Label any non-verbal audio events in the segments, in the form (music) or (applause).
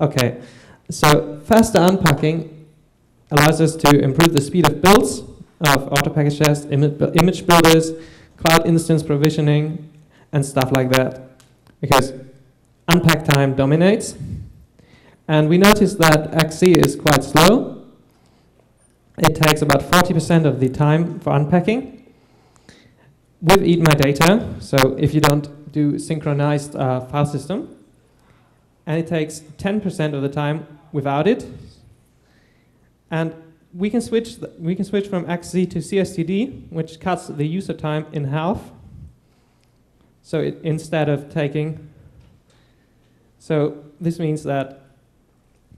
Okay, so faster unpacking allows us to improve the speed of builds of auto package test, image builders, cloud instance provisioning, and stuff like that. Because unpack time dominates. And we notice that XZ is quite slow. It takes about 40% of the time for unpacking with Eat My Data. So if you don't do synchronized uh, file system, and it takes 10% of the time without it. And we can switch we can switch from XZ to ZSTD, which cuts the user time in half. So it, instead of taking, so this means that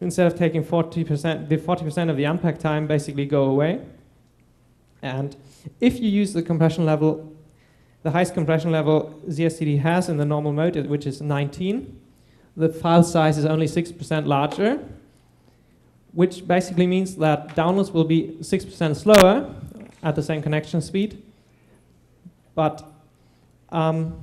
instead of taking 40%, the 40% of the unpack time basically go away. And if you use the compression level, the highest compression level ZSTD has in the normal mode, which is 19, the file size is only 6% larger, which basically means that downloads will be 6% slower at the same connection speed. But um,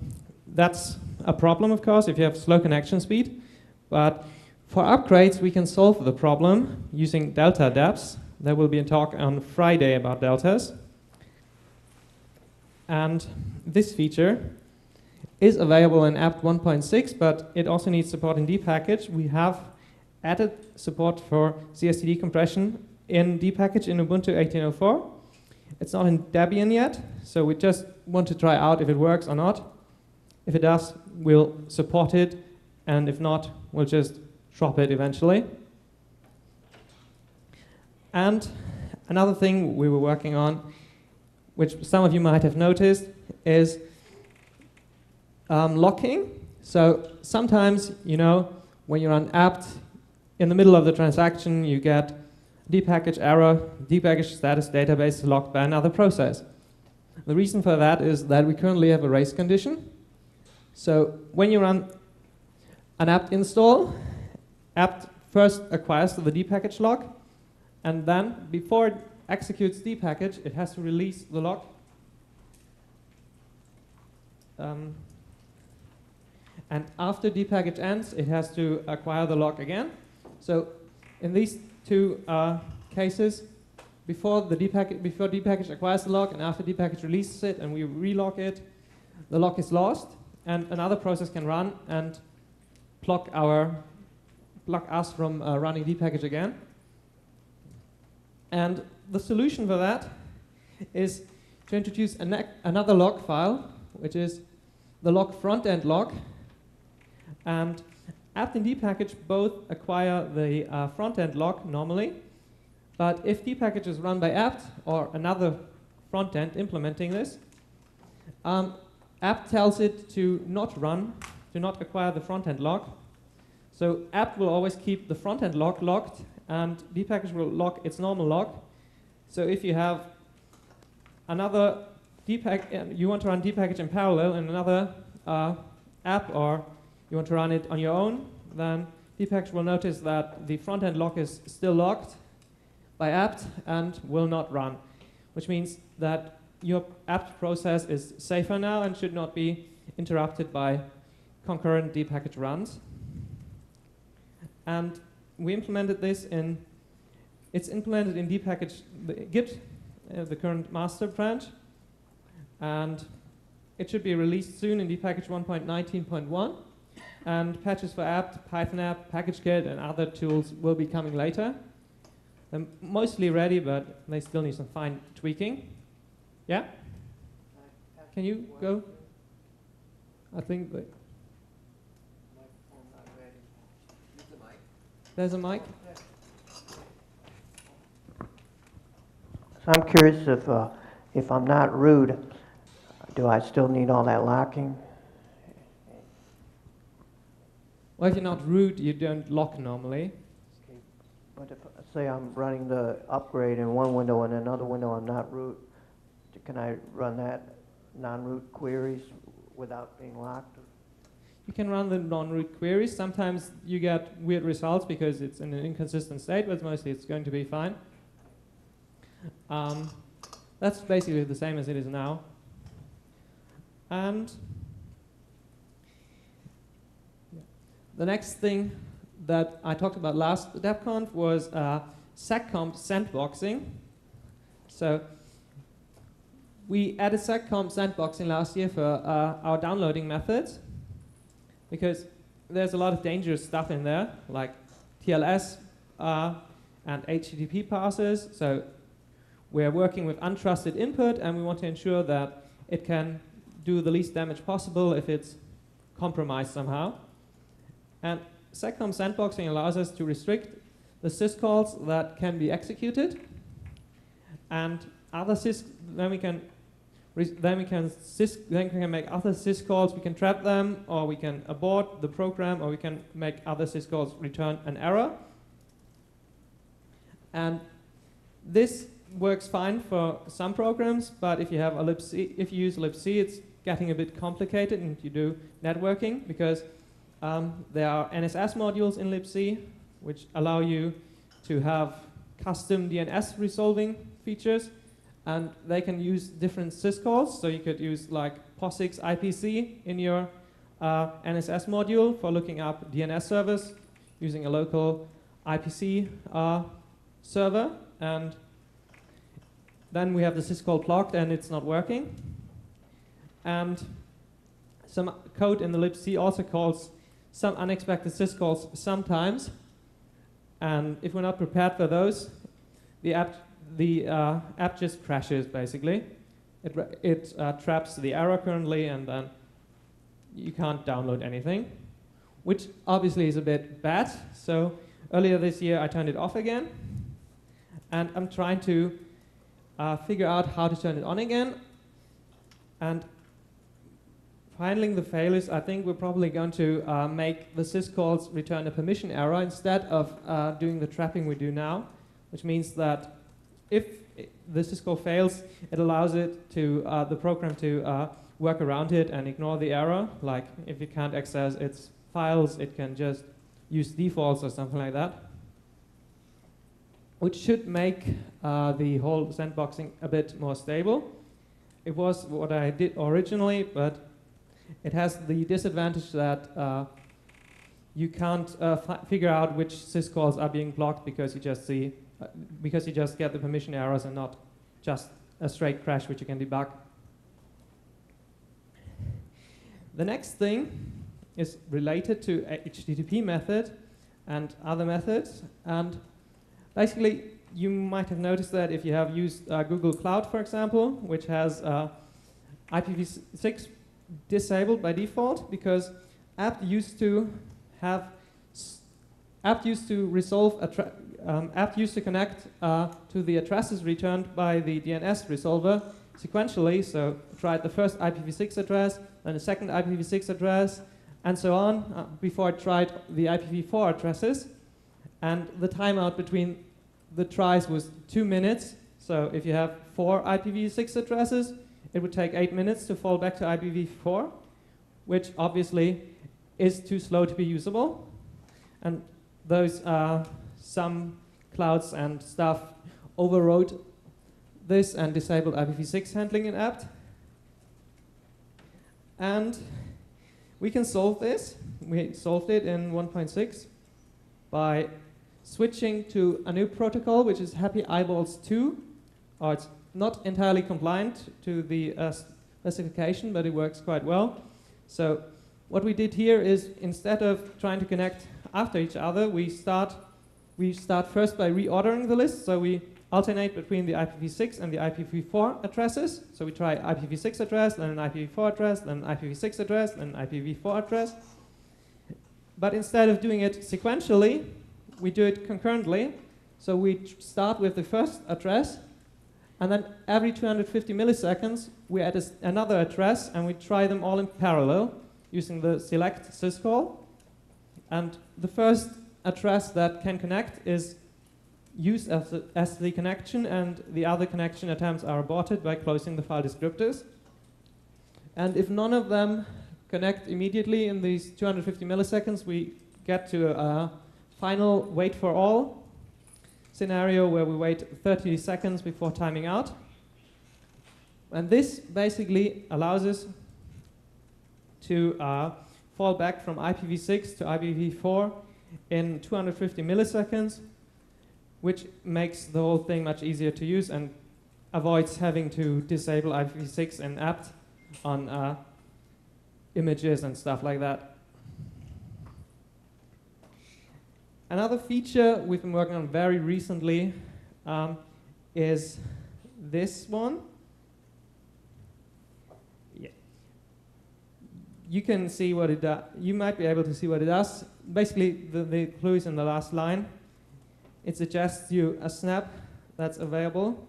that's a problem, of course, if you have slow connection speed. But for upgrades, we can solve the problem using delta debs. There will be a talk on Friday about deltas. And this feature is available in apt 1.6, but it also needs support in dpackage. We have added support for ZSTD compression in dpackage in Ubuntu 18.04. It's not in Debian yet, so we just want to try out if it works or not. If it does, we'll support it, and if not, we'll just drop it eventually. And another thing we were working on, which some of you might have noticed, is um, locking. So sometimes, you know, when you're on apt, in the middle of the transaction, you get dpackage error, dpackage status database is locked by another process. The reason for that is that we currently have a race condition. So when you run an apt install, apt first acquires the dpackage lock, and then before it executes dpackage, it has to release the lock. Um, and after dpackage ends, it has to acquire the lock again. So in these two uh, cases, before the dpackage, before dpackage acquires the lock and after dpackage releases it and we relock it, the lock is lost and another process can run and block our block us from uh, running dpackage again. And the solution for that is to introduce another log file, which is the log front end log, and apt and dpackage both acquire the uh, front-end lock normally, but if dpackage is run by apt or another front-end implementing this, um, apt tells it to not run, to not acquire the front-end lock. So apt will always keep the front-end lock locked, and dpackage will lock its normal lock. So if you have another dpack, uh, you want to run dpackage in parallel in another uh, app or you want to run it on your own, then dpackage will notice that the front-end lock is still locked by apt and will not run, which means that your apt process is safer now and should not be interrupted by concurrent dpackage runs. And we implemented this in, it's implemented in dpackage Git, uh, the current master branch, and it should be released soon in dpackage 1.19.1 and patches for apt, Python apt, PackageKit, and other tools will be coming later. They're mostly ready, but they still need some fine tweaking. Yeah? Can you go? I think. There's a mic. So I'm curious if, uh, if I'm not rude, do I still need all that locking? Well, if you're not root, you don't lock normally. But if, say I'm running the upgrade in one window and another window I'm not root, can I run that non-root queries without being locked? You can run the non-root queries. Sometimes you get weird results because it's in an inconsistent state, but mostly it's going to be fine. Um, that's basically the same as it is now. And the next thing that I talked about last DebConf was uh, seccomp sandboxing. So we added seccomp sandboxing last year for uh, our downloading methods because there's a lot of dangerous stuff in there, like TLS uh, and HTTP parsers. So we're working with untrusted input, and we want to ensure that it can do the least damage possible if it's compromised somehow. And seccomp sandboxing allows us to restrict the syscalls that can be executed, and other sys then we can then we can sys then we can make other syscalls. We can trap them, or we can abort the program, or we can make other syscalls return an error. And this works fine for some programs, but if you have a libc, if you use libc, it's getting a bit complicated, and you do networking because um, there are NSS modules in libc which allow you to have custom DNS resolving features, and they can use different syscalls. So you could use like POSIX IPC in your uh, NSS module for looking up DNS servers using a local IPC uh, server, and then we have the syscall blocked and it's not working. And some code in the libc also calls some unexpected syscalls sometimes. And if we're not prepared for those, the app, the, uh, app just crashes basically. It, it uh, traps the error currently and then you can't download anything, which obviously is a bit bad. So earlier this year I turned it off again. And I'm trying to uh, figure out how to turn it on again. And handling the failures, I think we're probably going to uh, make the syscalls return a permission error instead of uh, doing the trapping we do now, which means that if the syscall fails, it allows it to uh, the program to uh, work around it and ignore the error. Like if it can't access its files, it can just use defaults or something like that, which should make uh, the whole sandboxing a bit more stable. It was what I did originally, but it has the disadvantage that uh, you can't uh, figure out which syscalls are being blocked because you just see, uh, because you just get the permission errors and not just a straight crash which you can debug. The next thing is related to HTTP method and other methods. And basically, you might have noticed that if you have used uh, Google Cloud, for example, which has uh, IPv6 disabled by default because apt used to have apt used to resolve um, apt used to connect uh, to the addresses returned by the DNS resolver sequentially. So tried the first IPv6 address, then the second IPv6 address, and so on uh, before it tried the IPv4 addresses. And the timeout between the tries was two minutes. So if you have four IPv6 addresses, it would take eight minutes to fall back to IPv4, which obviously is too slow to be usable. And those uh, some clouds and stuff overrode this and disabled IPv6 handling in apt. And we can solve this. We solved it in 1.6 by switching to a new protocol, which is Happy Eyeballs 2, or it's not entirely compliant to the uh, specification, but it works quite well. So what we did here is instead of trying to connect after each other, we start we start first by reordering the list. So we alternate between the IPv6 and the IPv4 addresses. So we try IPv6 address, then an IPv4 address, then an IPv6 address, then an IPv4 address. But instead of doing it sequentially, we do it concurrently. So we start with the first address, and then every 250 milliseconds, we add another address and we try them all in parallel using the select syscall. And the first address that can connect is used as, a, as the connection, and the other connection attempts are aborted by closing the file descriptors. And if none of them connect immediately in these 250 milliseconds, we get to a final wait for all scenario where we wait 30 seconds before timing out. And this basically allows us to uh, fall back from IPv6 to IPv4 in 250 milliseconds, which makes the whole thing much easier to use and avoids having to disable IPv6 and apt on uh, images and stuff like that. Another feature we've been working on very recently um, is this one. Yeah. You can see what it does. You might be able to see what it does. Basically, the, the clue is in the last line. It suggests you a snap that's available.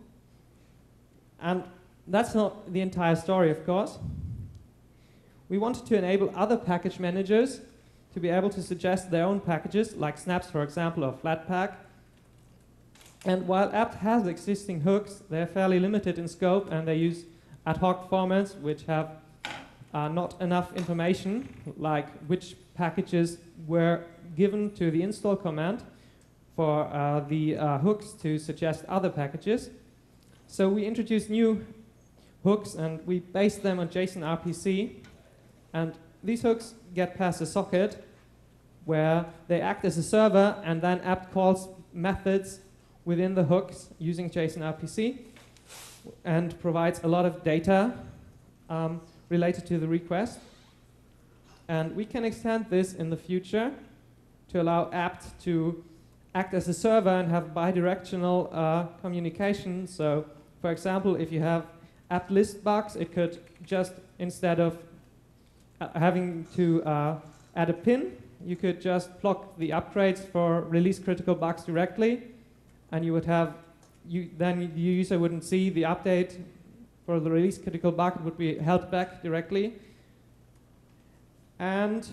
And that's not the entire story, of course. We wanted to enable other package managers to be able to suggest their own packages, like snaps, for example, or Flatpak. And while apt has existing hooks, they're fairly limited in scope and they use ad hoc formats which have uh, not enough information, like which packages were given to the install command for uh, the uh, hooks to suggest other packages. So we introduced new hooks and we based them on JSON RPC. And these hooks get past a socket where they act as a server and then apt calls methods within the hooks using JSON RPC and provides a lot of data um, related to the request. And we can extend this in the future to allow apt to act as a server and have bidirectional uh, communication. So, for example, if you have apt list bugs, it could just, instead of having to uh, add a pin, you could just block the upgrades for release critical bugs directly, and you would have, you, then the user wouldn't see the update for the release critical bug, it would be held back directly. And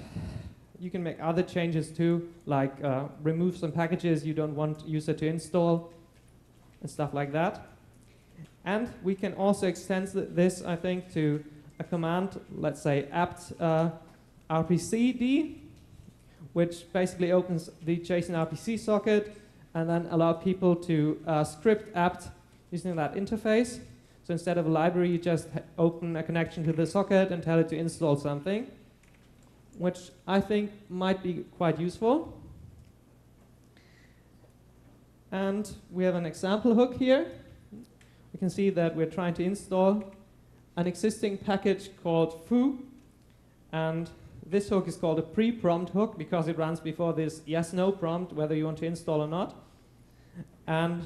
you can make other changes too, like uh, remove some packages you don't want user to install and stuff like that. And we can also extend this, I think, to a command, let's say apt uh, rpcd, which basically opens the JSON RPC socket and then allow people to uh, script apt using that interface. So instead of a library, you just open a connection to the socket and tell it to install something which I think might be quite useful. And we have an example hook here. We can see that we're trying to install an existing package called foo. And this hook is called a pre-prompt hook because it runs before this yes-no prompt, whether you want to install or not. And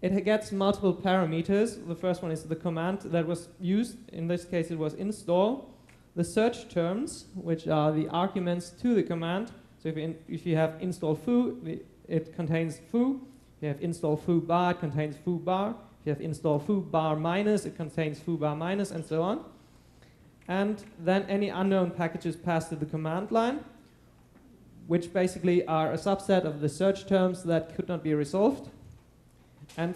it gets multiple parameters. The first one is the command that was used. In this case, it was install the search terms, which are the arguments to the command. So if you, in, if you have install foo, it contains foo. If you have install foo bar, it contains foo bar. If you have install foo bar minus, it contains foo bar minus, and so on. And then any unknown packages passed to the command line, which basically are a subset of the search terms that could not be resolved. And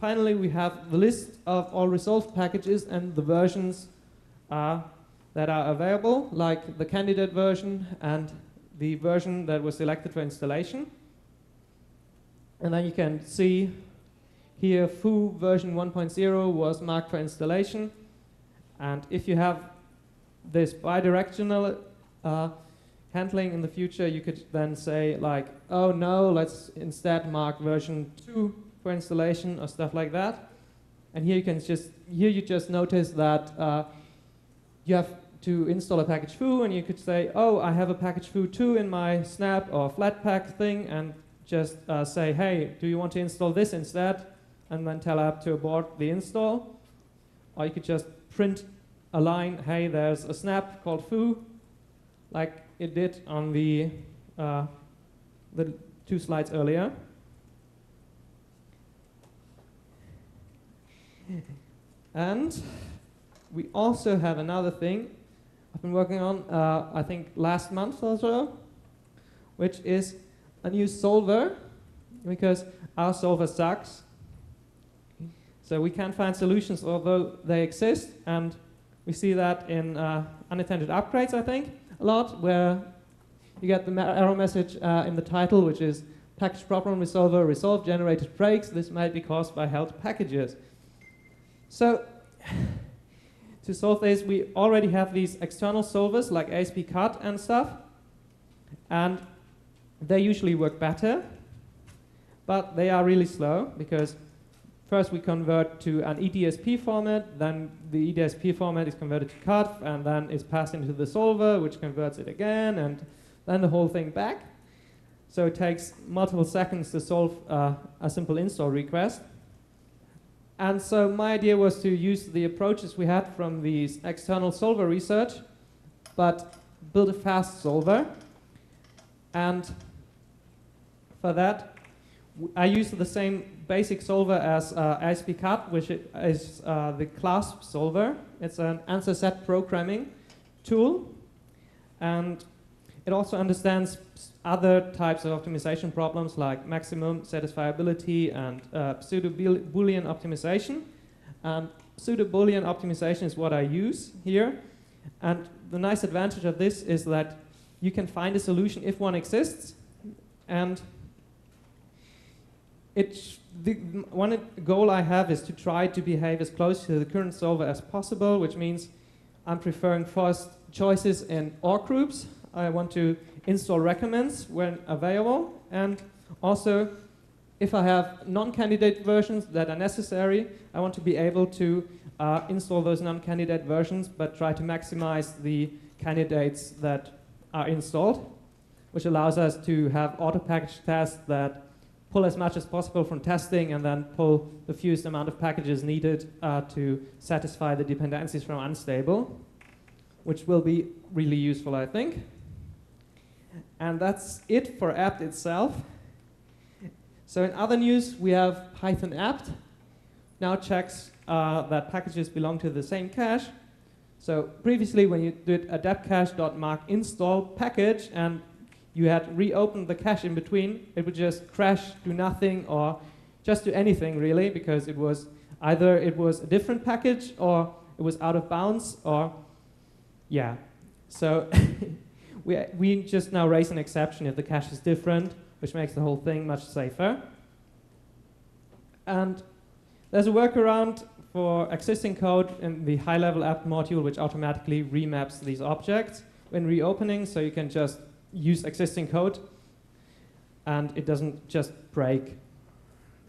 finally, we have the list of all resolved packages and the versions uh, that are available, like the candidate version and the version that was selected for installation. And then you can see here foo version 1.0 was marked for installation. And if you have this bidirectional uh, handling in the future, you could then say like, oh no, let's instead mark version 2 for installation or stuff like that. And here you can just, here you just notice that uh, you have to install a package foo, and you could say, oh, I have a package foo 2 in my snap or flatpak thing, and just uh, say, hey, do you want to install this instead? And then tell app to abort the install. Or you could just print a line, hey, there's a snap called foo, like it did on the, uh, the two slides earlier. And we also have another thing I've been working on, uh, I think last month or so, which is a new solver, because our solver sucks. So we can't find solutions, although they exist, and we see that in uh, unattended upgrades, I think, a lot, where you get the error message uh, in the title, which is package problem resolver resolve generated breaks. This might be caused by held packages. So (sighs) to solve this, we already have these external solvers like aspcud and stuff. And they usually work better, but they are really slow because first we convert to an EDSP format, then the EDSP format is converted to CUDF, and then is passed into the solver, which converts it again, and then the whole thing back. So it takes multiple seconds to solve uh, a simple install request. And so my idea was to use the approaches we had from these external solver research, but build a fast solver. And for that, I used the same basic solver as uh, which is uh, the CLASP solver. It's an answer set programming tool. And it also understands other types of optimization problems like maximum satisfiability and uh, pseudo-Boolean optimization. And pseudo-Boolean optimization is what I use here. And the nice advantage of this is that you can find a solution if one exists. And it, the one goal I have is to try to behave as close to the current solver as possible, which means I'm preferring first choices in OR groups. I want to install recommends when available. And also, if I have non-candidate versions that are necessary, I want to be able to uh, install those non-candidate versions, but try to maximize the candidates that are installed, which allows us to have auto-package tests that pull as much as possible from testing and then pull the fewest amount of packages needed uh, to satisfy the dependencies from unstable, which will be really useful, I think. And that's it for apt itself. So in other news, we have Python apt now checks uh, that packages belong to the same cache. So previously, when you did a depcache.mark install package and you had reopened the cache in between, it would just crash, do nothing, or just do anything really, because it was either it was a different package or it was out of bounds, or yeah. So (laughs) we, we just now raise an exception if the cache is different, which makes the whole thing much safer. And there's a workaround for existing code in the high-level app module, which automatically remaps these objects when reopening, so you can just use existing code, and it doesn't just break,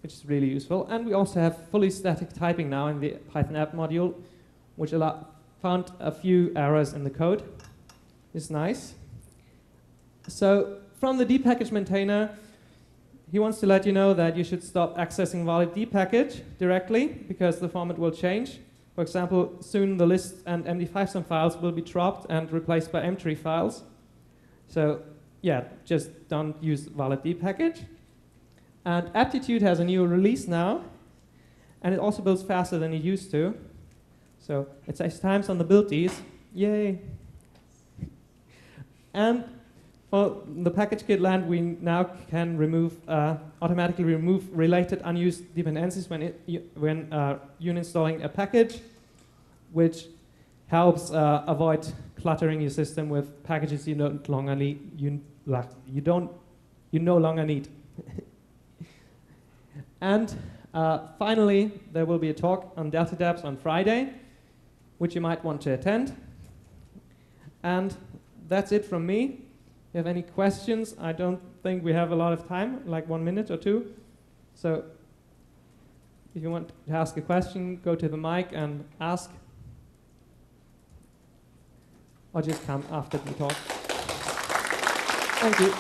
which is really useful. And we also have fully static typing now in the Python apt module, which allow, found a few errors in the code. It's nice. So from the dpackage maintainer, he wants to let you know that you should stop accessing valid dpackage directly because the format will change. For example, soon the list and MD5 files will be dropped and replaced by mtree files. So yeah, just don't use valid package. And Aptitude has a new release now, and it also builds faster than it used to. So it saves times on the buildds. Yay! And for the PackageKit land, we now can remove uh, automatically remove related unused dependencies when it, when uh, uninstalling a package, which helps uh, avoid cluttering your system with packages you no longer need. You, you don't you no longer need. (laughs) and uh, finally, there will be a talk on Delta Debs on Friday, which you might want to attend. And that's it from me If you have any questions, I don't think we have a lot of time, like one minute or two. So if you want to ask a question, go to the mic and ask. Or just come after the talk. Thank you.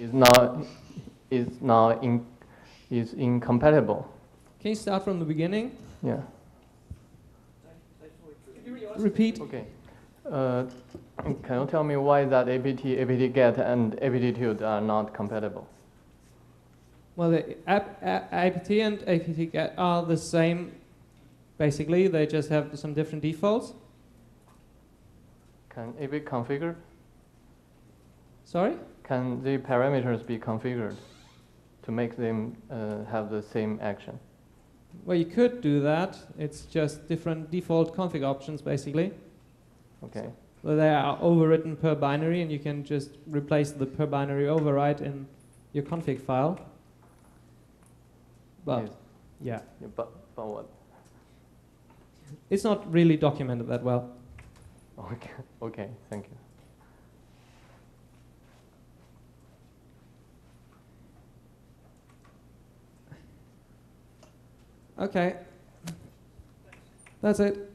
Is now is now in, is incompatible. Can you start from the beginning? Yeah. Repeat. Okay. Uh, can you tell me why that apt, apt-get, and aptitude are not compatible? Well, the apt and apt-get are the same. Basically, they just have some different defaults. Can it be configured? Sorry? can the parameters be configured to make them uh, have the same action? Well, you could do that. It's just different default config options, basically. Okay. where they are overwritten per binary, and you can just replace the per binary override in your config file. But Yes. yeah, Yeah, but, but what? it's not really documented that well. Okay, okay, thank you. Okay, that's it.